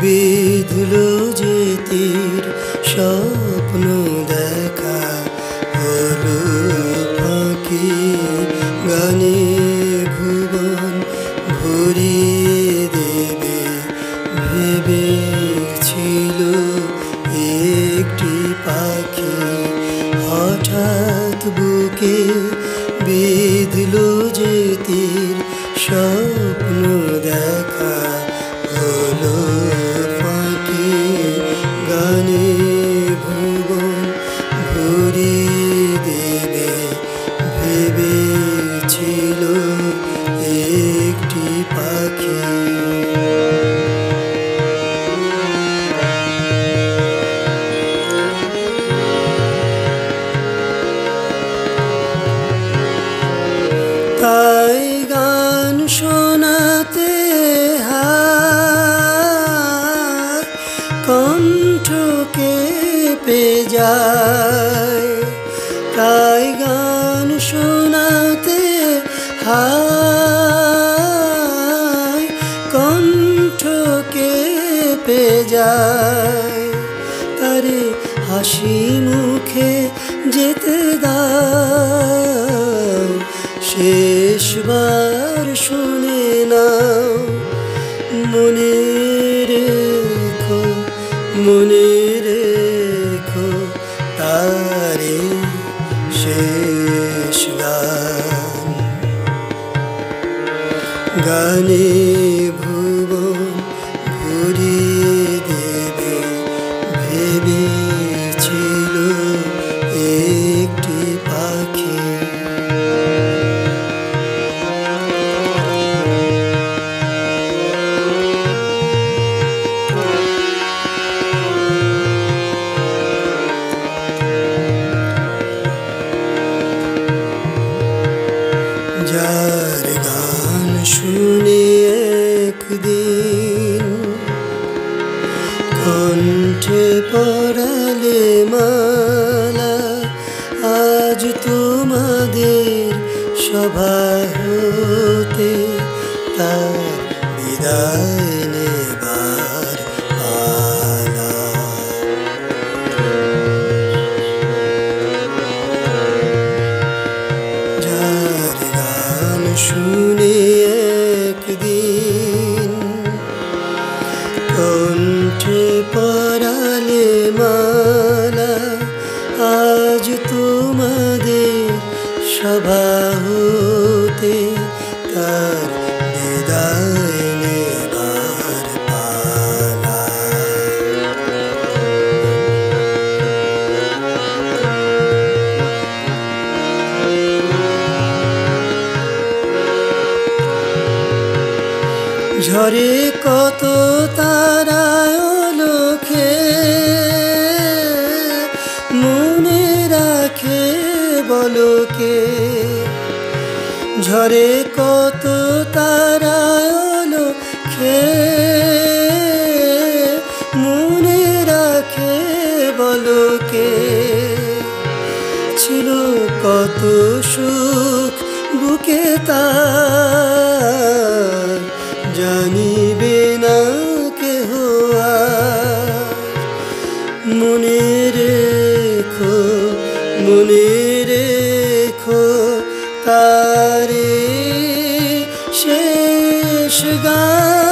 বিধুল যে তীর স্বপ্ন দেখা হলো ফাঁকি। গানে ভুবন ভরিয়ে দেবে ভেবেছিল একটি পাখি। হঠাৎ বুকে বিধল যে তীর স্বপ্ন পাখি। তাই গান শোনাতে কণ্ঠকে পে কণ্ঠকে পে যায়, তারে হাসি মুখে যেতে দাও, শেষবার শুনে নাও, মনে রেখো মনে রেখো, তারে শেষ গান গানে যার গান শুনে একদিন। কণ্ঠে পড়ালে মালা আজ তোমাদের সভা কণ্ঠে পড়ালে মালা আজ তোমাদের সভা হতে তার ঝরে কত তারায় বলকে, ঝরে কত তারায় লোকে মনে রাখে বলকে, ছিল কত সুখ বুকে তার, জানিবে না কেহ। মনে রেখো, মনে शेष गा